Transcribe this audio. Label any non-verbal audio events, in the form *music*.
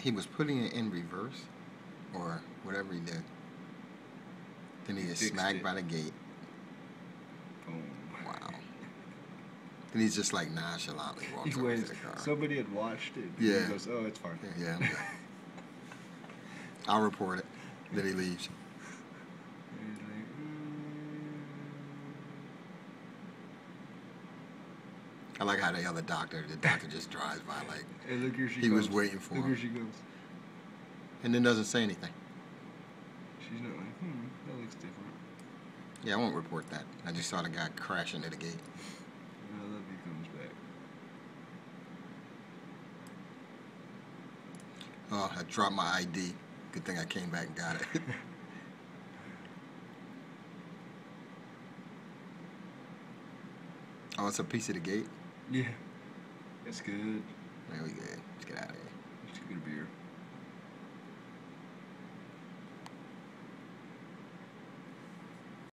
he was putting it in reverse, or whatever he did. Then he, He gets smacked it. by the gate. Boom. Wow. Then he's just like nonchalantly *laughs* walks He the car. Somebody had watched it. Yeah. He goes, oh, it's fine. Yeah, yeah. *laughs* I'll report it. Then he leaves. And he's like, I like how the other doctor, the doctor just drives by like. Hey, look here she He was waiting for Look him. here she comes. and then doesn't say anything. She's not like, hmm, that looks different. Yeah, I won't report that. I just saw the guy crash into the gate. I love you comes back. Oh, I dropped my ID. Good thing I came back and got it. *laughs* oh, it's a piece of the gate. Yeah. That's good. There good. Let's get out of here.